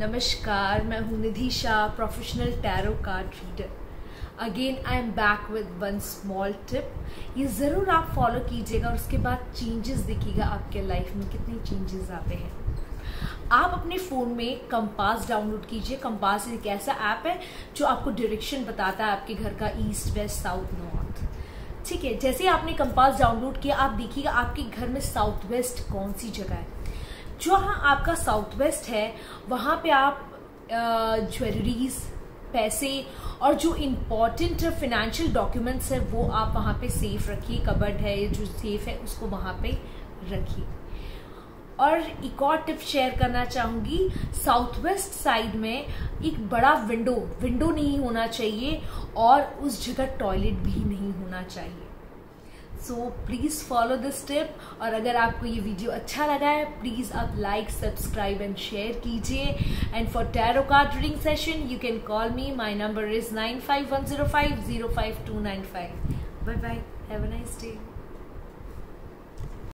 नमस्कार, मैं हूँ Nidhi Shah professional tarot card reader again I am back with one small tip ये ज़रूर आप फॉलो कीजिएगा और उसके बाद चेंजेस दिखेगा आपके लाइफ में कितने चेंजेस आते हैं। आप अपने फ़ोन में कंपास डाउनलोड कीजिए। कंपास एक ऐसा ऐप है जो आपको डायरेक्शन बताता है आपके घर का ईस्ट वेस्ट साउथ नॉर्थ ठीक है, जैसे ही आपने कंपास डाउनलोड किया, आप देखिएगा आपके घर में साउथ वेस्ट कौन सी जगह है। जहाँ आपका साउथ वेस्ट है, वहाँ पे आप ज्वेलरीज पैसे और जो इम्पोर्टेंट फिनेंशियल डॉक्यूमेंट्स है, वो आप वहाँ पे सेफ़ रखिए। कबर्ड है जो सेफ़ है, उसको वहाँ पे रखिए। और एक और टिप शेयर करना चाहूँगी साउथ वेस्ट साइड में एक बड़ा विंडो विंडो नहीं होना चाहिए और उस जगह टॉयलेट भी नहीं होना चाहिए। So please follow this tip और अगर आपको ये वीडियो अच्छा लगा है प्लीज़ आप लाइक सब्सक्राइब एंड शेयर कीजिए. And for tarot card reading session you can call me my number is nine five one zero five zero five two nine five bye bye have a nice day